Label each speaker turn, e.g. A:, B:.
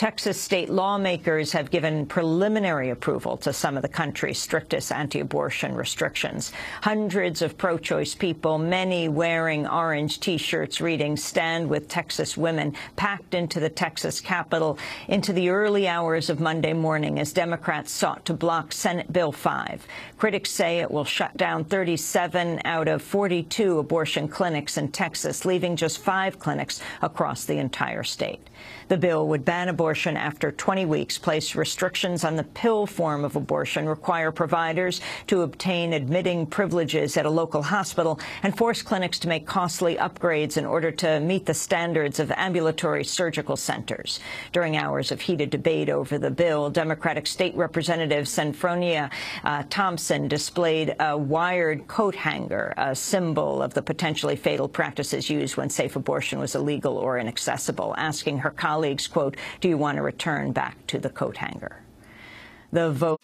A: Texas state lawmakers have given preliminary approval to some of the country's strictest anti-abortion restrictions. Hundreds of pro-choice people, many wearing orange T-shirts reading Stand with Texas Women, packed into the Texas Capitol into the early hours of Monday morning as Democrats sought to block Senate Bill 5. Critics say it will shut down 37 out of 42 abortion clinics in Texas, leaving just five clinics across the entire state. The bill would ban abortion after 20 weeks, place restrictions on the pill form of abortion, require providers to obtain admitting privileges at a local hospital, and force clinics to make costly upgrades in order to meet the standards of ambulatory surgical centers. During hours of heated debate over the bill, Democratic State Representative Senfronia uh, Thompson displayed a wired coat hanger, a symbol of the potentially fatal practices used when safe abortion was illegal or inaccessible, asking her colleagues, quote, do you want to return back to the coat hanger? The vote.